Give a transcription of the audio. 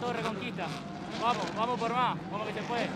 todo Reconquista. Vamos, vamos por más, vamos que se puede.